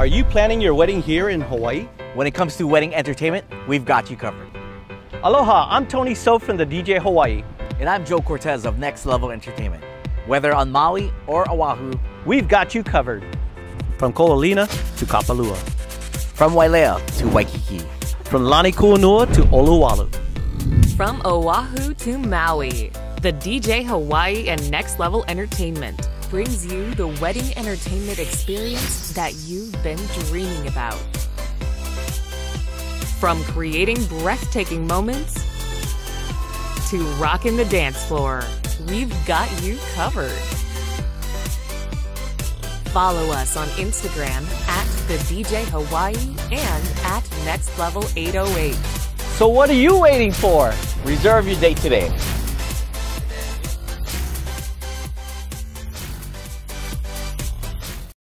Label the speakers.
Speaker 1: Are you planning your wedding here in Hawaii?
Speaker 2: When it comes to wedding entertainment, we've got you covered.
Speaker 1: Aloha, I'm Tony So from the DJ Hawaii.
Speaker 2: And I'm Joe Cortez of Next Level Entertainment. Whether on Maui or Oahu,
Speaker 1: we've got you covered. From Ko'olina to Kapalua.
Speaker 2: From Wailea to Waikiki.
Speaker 1: From Lanikuhonua to Olowalu.
Speaker 3: From Oahu to Maui, the DJ Hawaii and Next Level Entertainment brings you the wedding entertainment experience that you've been dreaming about. From creating breathtaking moments to rocking the dance floor, we've got you covered. Follow us on Instagram at the DJ Hawaii and at Next Level 808.
Speaker 1: So what are you waiting for? Reserve your date today.